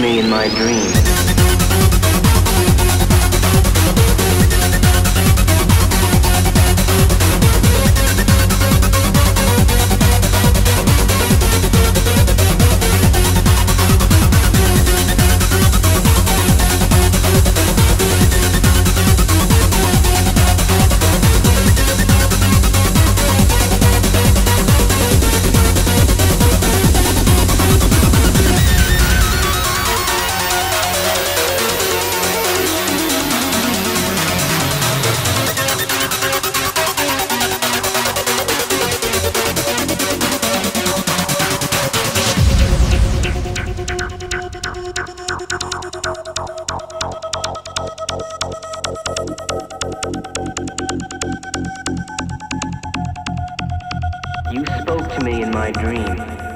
me in my dreams. My dream.